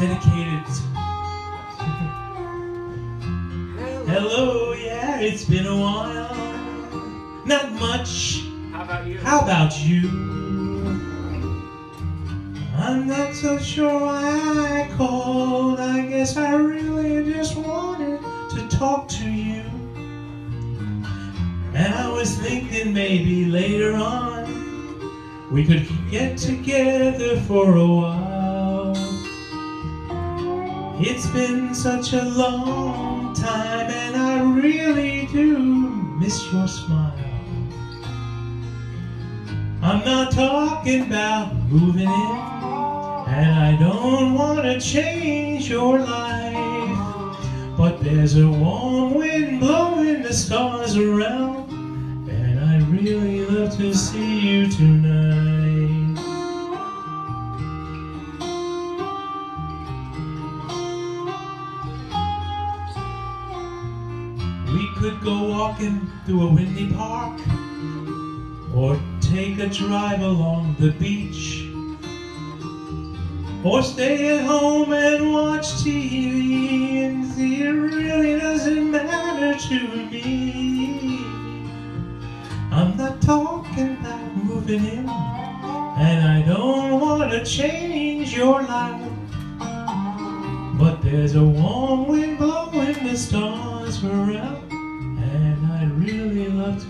dedicated. Hello, yeah, it's been a while. Not much. How about you? How about you? I'm not so sure why I called. I guess I really just wanted to talk to you. And I was thinking maybe later on we could get together for a while. It's been such a long time and I really do miss your smile. I'm not talking about moving in, and I don't want to change your life. But there's a warm wind blowing the stars around, and I really love to see you tonight. We could go walking through a windy park or take a drive along the beach or stay at home and watch TV and see it really doesn't matter to me. I'm not talking about moving in and I don't want to change your life. But there's a warm wind blowing the stars really love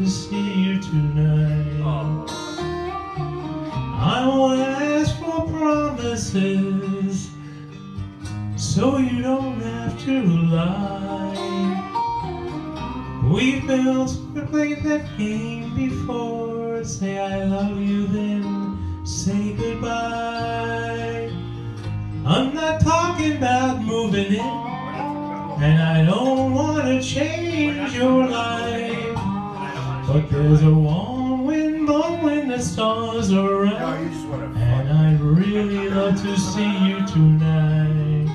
to see you tonight Oh. I won't ask for promises so you don't have to lie. We've built a played that game before. Say I love you, then say goodbye. I'm not talking about moving in, and I don't want to change your life. But there's a warm wind blowing the stars around. you just want to And I'd really love to see you tonight.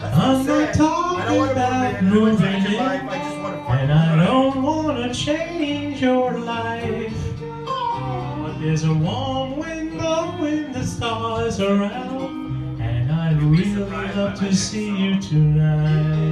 I'm not talking about moving in, I just want to and I don't want to change your life. But there's a warm wind blowing the stars around, and I'd really love to see you tonight.